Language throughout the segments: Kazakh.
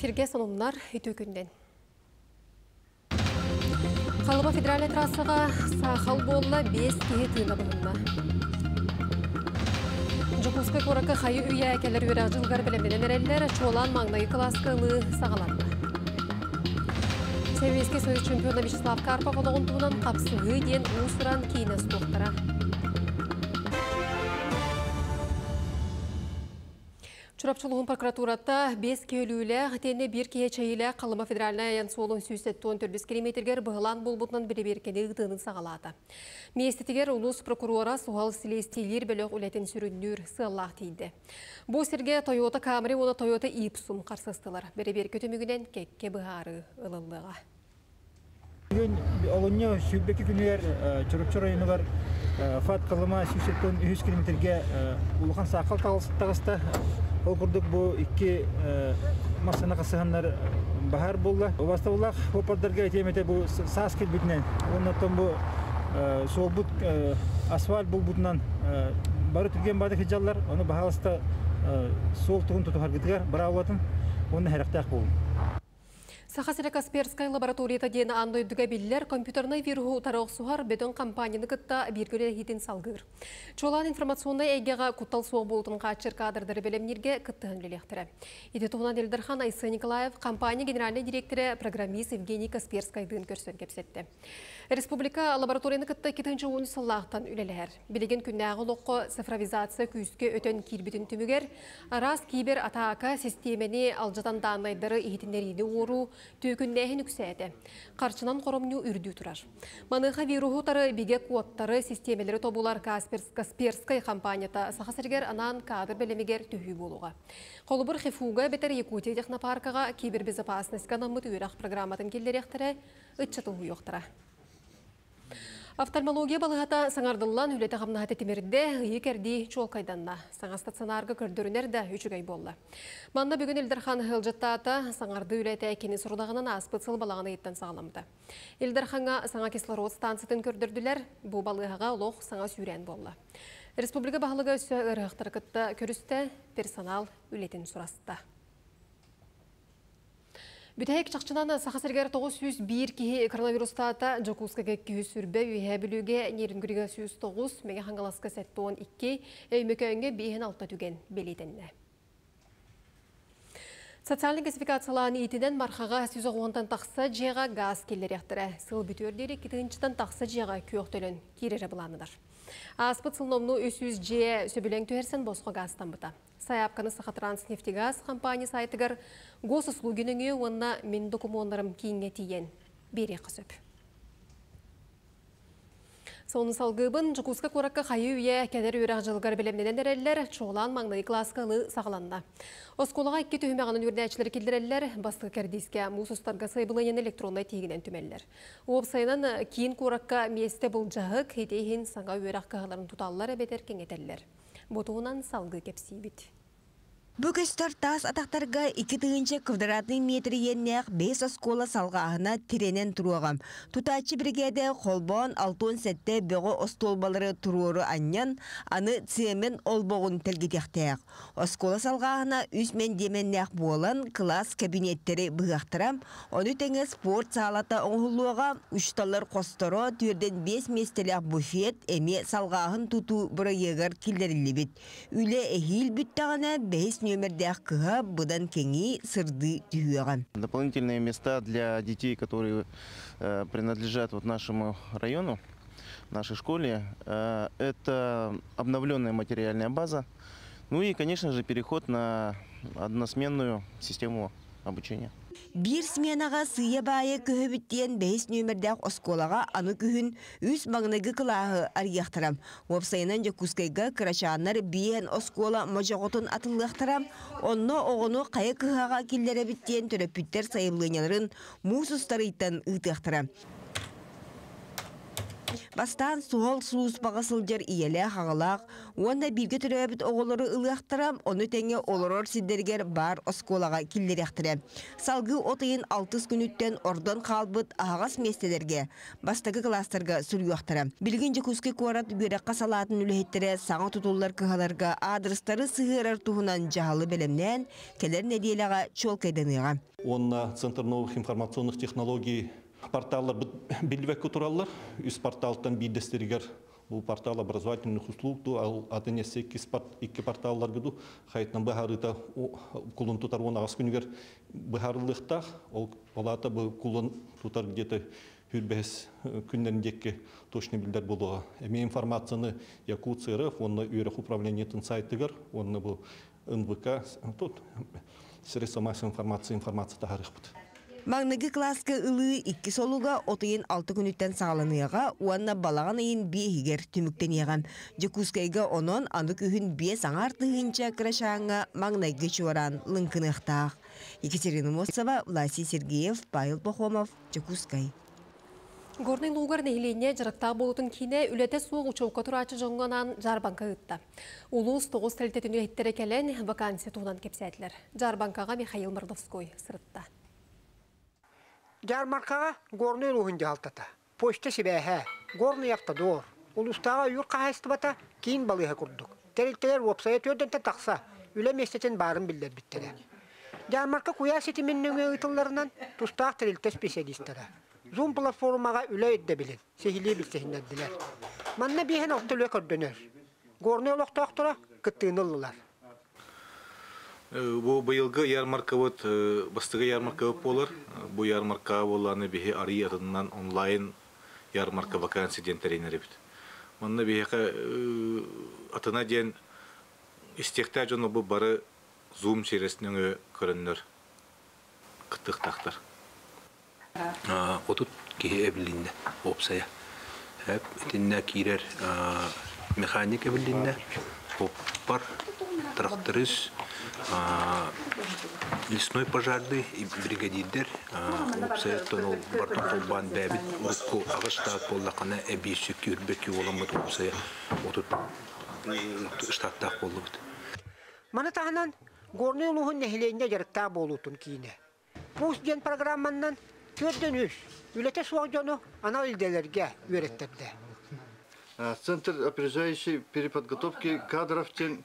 Эфирге сонуннар үтө күнден. Қалыба федеральный трассаға сақал болла 5 кеге тыйна бұғынна. Жокускай қорақы қайы үйе әкелер өрі жылғар білімденен әрелер чолан маңнайы класкалы сағаланды. Советский Союз чемпионы Вячеслав Карпов олығын туынан қапсығы ден ұсыран кейіні стоқтыра. Чурапчылығын прокуратурата 5 көлілі ғытені бір кеге чайылы Қалыма федеральная аян солын сүйсеттуын 400 километргер бұғылан болбутынан бірі беркені ғытының сағалады. Местетігер ұлыс прокурора суғал стилестейлер бөліқ үлетін сүріндір сығалақ дейді. Бұл серге Toyota Camry, оны Toyota Ipsum қарсыстылар. Бірі бер көтімігінен кекке бұғары ылылыға. Бүгін олоння сүббеки күнүер чурупчур району бар фат кылыма сүйсеттен 100 километрге улухан сакал тагыста ол курдук бу икки машина касыганнар бахар болла обаста улах попардарга темете бу саас келбитинен оннотон бу соолбут асфальт булбутунан бары түрген бады хижаллар оны бахалыста сол тугун тутухар гытыгар брааватын оны херактак болун Сахасыра Касперскай лабораторията дені андойдыға білілер компьютерный вируху тарауқ сухар бетон компанияны кытта бергілі хитин салгыр. Чолан информационный әйгеға куттал соқ болтын қачыр кадрдары білімнерге кыттығын лелектірі. Еде туғынан Элдерхан Айсы Николаев компания генеральный директоры программист Евгений Касперскайдың көрсен кепсетті. Республика лабораторияны кытта кетінші оны саллақтан үлелер. Білеген күннәғы цифровизация күйіске өтен кирбетін түмігер, арас кибер атака системені алжатан данайдары ихетіндеріне ору, түйкүннәһин үксәді. Қарчынан қоромню үрдүү турар. Маныха вирухутары биге куоттары системелері тобулар Касперскай компанията сахасыргер анан кадр белемигер түйі болуға. Қолыбыр хифуга бетер Якутия технопаркаға кибербезопасность канамыт үйрақ программатын келдеректері үтчату ұйықтыра. Офтальмология балығата саңардылан үлеті қамнағаты темірді екерді чол кайданна. Саңа стационарға көрдірінер да үчігай болла. Манна бүгін Илдархан Хылжаттата саңарды үлеті әкені сұрдағынан аспытсыл балағаны еттен сағаламды. Илдарханға саңа кислород станциясын көрдірділер, бұл балығаға олық саңа сүйрен болла. Республика бағылығы өсі ұрықтар күтті көрісті персонал үлетін сұрасты. Бүтәйік чақчынан сақасыргер 901 кихи коронавирустата жокускага күйі сүрбе үйе білуге нерін күрігі 109 меге хангаласка сәттуын 2 өймөкі өңге бейін алта түген белетенне. Социальный классификацияланы итиден мархаға сүзі ғуантан тақса жеға газ келер яқтыры. Сыл бүтөрдері кетігіншітен тақса жеға күйоқтөлін керері бұланыдыр. Аспыт сылномну 300 же сөбілен түйерсен босқы газдан бұта. Саяпқаны Сахатранс нефтегаз компания сайтыгар госуслугінің онна мен документарым кейінге тиен бере қысып. Соны салгыбын Жукуска коракка хайы үйе кәдер үйрақ жылғар білемнеден әрелер чоғлан маңнай класкалы сағаланна. Осколаға екі түймеғанын үрдәчілер келдірелер басты кәрдеске мұсыстарға сайбылайын электрондай тегінен түмеллер. Оп сайынан кейін коракка месте бұл жағы кейтейін саңа үйрақ қағаларын тұталылар әбетер. Ботуынан салғы кепсейбіт. Бүгістер тас атақтарға 2 тыгынчы квадратный метр еннеқ 5 оскола салғағына тиренен тұруағам. Тутачы бригеде холбон алтон сәтте бөғі остолбалары тұруыры аннан, аны цемен олбоғын тәлгетектеяқ. Оскола салғағына үс мен деменнеқ болан класс кабинеттері бұғақтырам, оны тәңі спорт салата оңғылуға үшталар қосторо түрден 5 местелек буфет әме салғағын тұту бұры егір келдерілі бит. Үлі әхил бүттағына 5 номердях кыга будан кеңи сырды түйөган. Дополнительные места для детей, которые э, принадлежат вот нашему району, нашей школе, э, это обновленная материальная база, ну и, конечно же, переход на односменную систему обучения. Бир сменаға сыя байы көһөбіттен бәйс нөмірдәк осколаға аны күхін үс маңнайгы кылағы арияқтырам. Уапсайынан жакускайга крачанар биен оскола можоғотын атылықтырам. Онно оғыну қайы кыхаға келдері біттен төрөпүттер сайылыняларын мусустарыйтан ұйтықтырам. Бастан суғал суус бағасылжар иеле хағалақ, онда бирге түрөбіт оғылары ылықтырам, оны тәңе олорор сиддергер бар осколаға киллеряқтыры. Салғы отайын 6 күніттен ордон қалбыт ағас местелерге, бастағы кластарға сүргіяқтыры. Білген жүкізгі қуарат бүйраққа салатын үліхеттері саңа тұтулар кығаларға адрестары сығырар туғынан жағалы білімнен, келер неделяға кайданыға. Онна Центр новых информационных технологий порталлар билбекке тураллар. Үс порталдан бидестеригер бұл портал образовательных услуг ду ал атенесе икки порталлар гыду хайтнан бахарыта кулун тутар он агас күнүгер ол олата бу кулун тутар где-то хүрбес күннен декке билдер болуға. Эми информацияны Якутия РФ, онны үйрек управление тын сайтыгар, онны бу НВК, тут средства массовой информации, информация тахарых бут. Маңныгы класска ылы икки солуга отыйын алты күніттен сағаланыяға, уанна балаған айын биехигер түміктен еғам. Жекускайга онон анық үхін бие саңар тыгынча крашаңа маңнайгы чуаран лынкынықтақ. Екатерина Мосова, Власий Сергеев, Павел Пахомов, Жекускай. Горный лугар нейлене жарықта болутын кейіне үлеті суық учауқа тұрачы жоңғанан жарбанка ұтты. Улус 9 тәлтетін үйеттері кәлен вакансия туғынан кепсәділер. Жарбанкаға Михаил Мордовской сырытта. Жармаркаға горный луғын жалтата. Почта сибәһә, горный яқта дор. Улустаға юр қағайсты бата, кейін балыға күрдік. Тәрілтелер вопсая төден тақса, үлі местетін барын білдер біттері. Жармарка куя сетименнің ұйтыларынан тұстақ тәрілті специалистері. Zoom платформаға үлі өдді білін, сехилі білсехіндерділер. Манна бейхен оқтылы көрдөнер. Горный олықтақтыра кыттыынылылар. Бу быйылгы ярмарка вот бастыгы ярмарка болар. Бу ярмарка боланы бихи ари атынан онлайн ярмарка вакансия ден тренер бит. Манна бихи атына ден истекта жоны бу бары зум череснең көрөннөр. Кыттыктактар. Отут кихи эбилинде опсая. Хәп тиннә кирер механик эбилинде. Поппар тракторист лесной пожарный и бригадирдер опсая ол бартон толбан бәбит урукку агыштаат боллакана эбисү күрбеки оламыт опсая отут штаттак болубут Мана тағынан горный улуғын нәхиленде жарықта болутун кейіне. Пус ден программаннан төрден үш. Үлете суақ жону ана үлделерге үйреттерді. Центр опережающей переподготовки кадров тен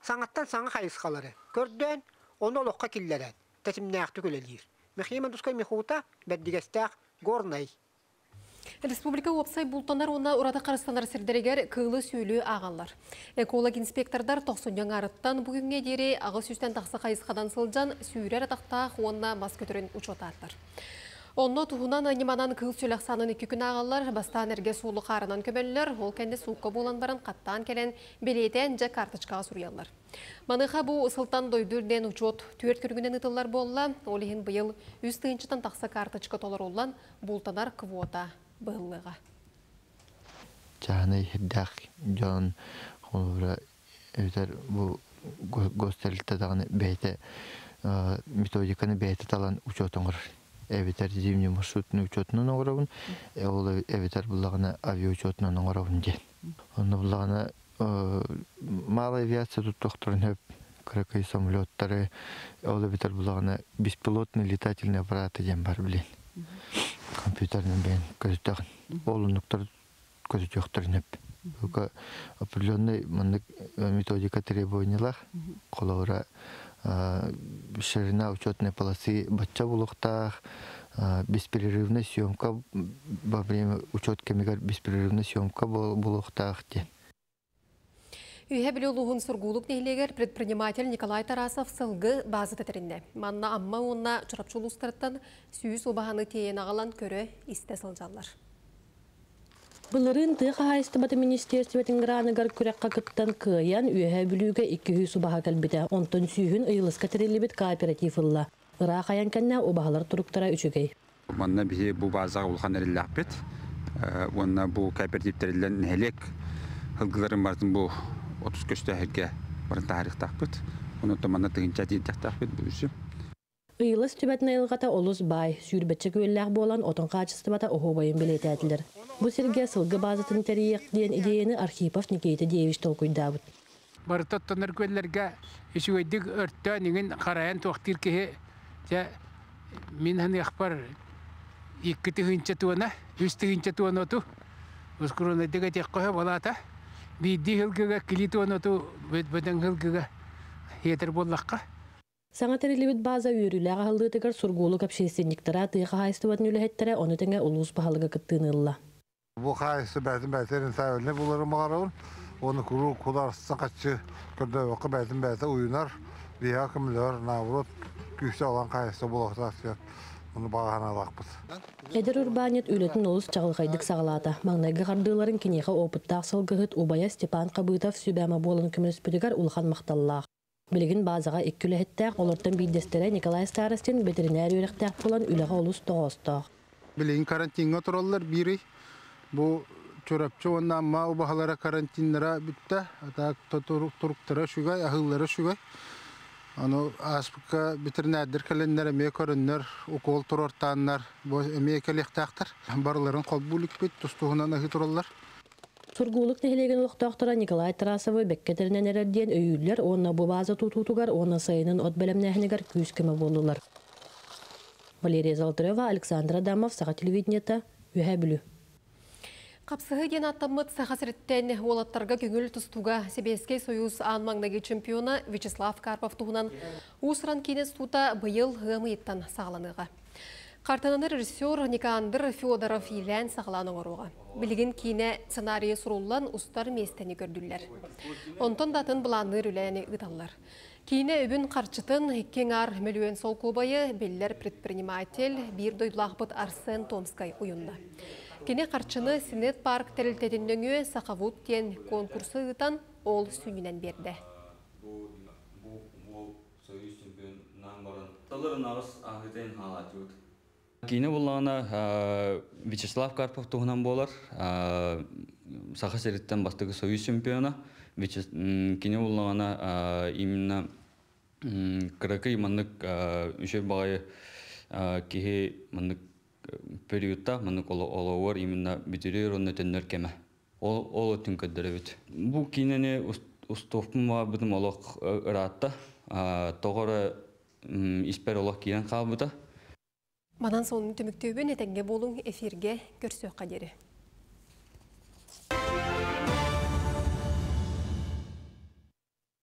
Саңаттан саңа қайысқалары. Көрден, оны олыққа киллерен. Тәсімнәқті көлелер. Мехима дұскай мехута бәддігестәқ горнай. Республика опсай бултанар оны урада қарыстанар сірдерегер кылы сөйлі ағалар. Эколог инспектордар 90 арыттан бүгінге дере ағы сүстен тақсы қайысқадан сылжан сүйрер атақтақ онына мас көтерін учотаттар. Онно туһунан аниманан кыл сүләк санын икі күн ағалар, бастан әрге сулы қарынан көмелілер, ол кәнде суыққа болан барын қаттан келен белейтен жа карточкаға сұриялар. Маныға бұл сылтан дойдүрден учет түрт күргінен ұтылар болла, ол ехін бұйыл үз тыынчытан тақсы карточка толар олан бұлтанар квота бұғылыға. Чағаны хеддақ жон қолыра өтер бұл методиканы бәйті талан Эвитер зимний маршрутный учетынан оңырауын, ол эвитер бұлағына авиаучетынан оңырауын де. Оны бұлағына малая авиация тут доктор хөп кракай самолеттары, ол эвитер бұлағына беспилотный летательный аппараты дем бар білен. Компьютермен бен көзітағын. Олынықтар көзітектарын хөп. Бұл определенный методика требованиялар, қолауыра ширина учетной полосы бачча булуктах, беспрерывная съемка во время учетка беспрерывная съемка булуктах. Үйе білі ұлығын сұргулық нейлегер предприниматель Николай Тарасов сылғы базы тәтірінде. Манна амма онна чұрапчыл ұстырттан сүйіс обағаны тейен ағалан көрі істе сылжалар. Былырын тыға хайстыбаты министерстветін граныгар күрәкқа кыттан кыян үйәһә бүлүүгә икки хүй субаха кәлбите. Онтон сүйін ыйылыска терелебит кооператив ылла. Ыра қаян кәннә убахалар туруктара үчүгей. Манна бихи бу базага улхан эрилләкпет. Онна бу кооперативтерилен нәлек хылгыларын бартын бу 30 көстө һәргә барын тарихтакпыт. Оны томанна тыгынча дийтактакпыт бу үсү. Ыйылыс түбәтін айылғата олус бай, сүйірбәтчі көлләқ болан отын қачыстыбата оху байын білетәділер. Бу серге сылгы базатын тәрейек дейін идеяны Архипов Никейті Девиш толкуйдабыт. Барытаттанар көлләргә ишуйдык өрттә нигин караян туактир кеһе я мин хан яхпар икки тыгынча туана, үс тыгынча туана ту. Ускурына деге тек кое балата. Бидди хылгыга кили туана ту бөдөн хылгыга хетер боллакка. Саңа терелебит база хылдытыгар сургулук общественниктара тыга хайстыбатын үләһәттәре оны тәңгә улус баһалыга кыттыынылла. Бу хайсы бәтин бәтерин сайылны булыры магарын. Оны куру куларсы качы көрдө вакы бәтин бәте уйнар. Бия кимлер наврот күксә алан хайсы булактар. Оны багана лакпыз. Эдер урбанет үлетін олыс чағылғайдық сағалата. Маңнайғы қардыларын кенеға опыттақ сылғығыт Убая Степан Қабытов сүбәмі болын күміс бүдігар улхан мақталлақ. Билигин базаға иккүлэһиттээк олортон биддестере Николай Старостин ветеринар үректээк болан үлэҕэ олус тоҕостоох. Билигин карантинга тураллар бири. Бу чорапчы онна ма убахалара карантиннара бүтtä. Ата туруктара шугай, ахыллара шугай. Аны аспыка ветеринардер каленнер ме көрөннөр, укол турортаннар, бу эме келектактар. Барларын кол булук бит, тустугунан ахы тураллар. Сургулук нехилеген улуктоохтора Николай Тарасовы беккетеринен эрердиен өйүллер, бу база тутутугар, онна от белемнехинегар күүскеме болулар. Валерия Золотарева, Александр Адамов, Саха телевидениета, Үһә бүлү. Қапсығы ден аттамыт сақасыреттен олаттарға көңіл тұстуға Себеске Союз анмаңдagi чемпионы Вячеслав Карпов туғынан ұсыран кенес тута бұйыл ғымыйттан сағаланыға. Қартананы режиссер Никандр Федоров илән сағаланы оруға. Білігін кейіне сценарийы сұрулан ұстар местені көрділер. Онтон датын бұланыр үләні ұталар. Кейіне өбін қарчытын кеңар мөлуен сол көбайы беллер предприниматель бір дойдылақпыт Арсен Томскай ұйында. Кене қарчыны Синет парк тәрілтетіндіңі сақавут тен конкурсы ұтан ол сүйінен берді. Кейіне болағына Вячеслав Карпов туғынан болар. Саха сереттен бастығы союз чемпиона. Кейіне болағына именно кыракы иманнык үшер бағайы кеге маннык периодта маннык оловар именно битирер онны теннер кеме. Ол ол өтін көддөрөбүт. Бу кинене устовпума бутум олох ыраатта. Тогора испер олох киен калбыта. Манан соның түміктеуін әтәңге болуң эфирге көрсөк қадері.